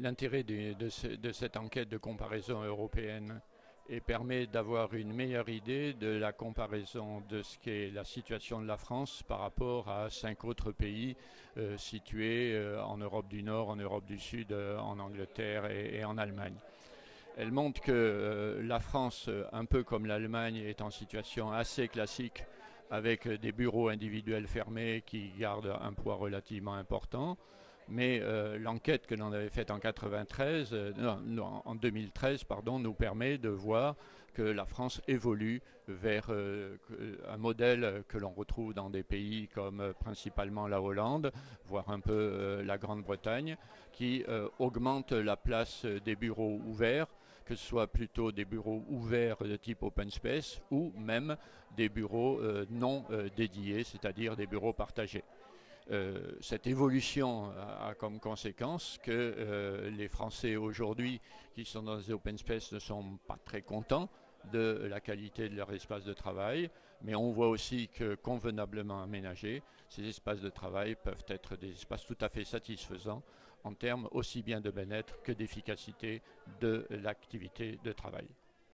L'intérêt de, cette enquête de comparaison européenne et permet d'avoir une meilleure idée de la comparaison de ce qu'est la situation de la France par rapport à cinq autres pays euh, situés euh, en Europe du Nord, en Europe du Sud, euh, en Angleterre et, et, en Allemagne. Elle montre que la France, un peu comme l'Allemagne, est en situation assez classique avec des bureaux individuels fermés qui gardent un poids relativement important. Mais euh, l'enquête que l'on avait faite en 93, euh, non, non, en 2013, pardon, nous permet de voir que la France évolue vers euh, un modèle que l'on retrouve dans des pays comme euh, principalement la Hollande, voire un peu euh, la Grande-Bretagne, qui augmente la place des bureaux ouverts, que ce soit plutôt des bureaux ouverts de type open space ou même des bureaux non dédiés, c'est-à-dire des bureaux partagés. Euh, cette évolution a, comme conséquence que euh, les Français aujourd'hui qui sont dans les open space ne sont pas très contents de la qualité de leur espace de travail, mais on voit aussi que convenablement aménagés, ces espaces de travail peuvent être des espaces tout à fait satisfaisants en termes aussi bien de bien-être que d'efficacité de l'activité de travail.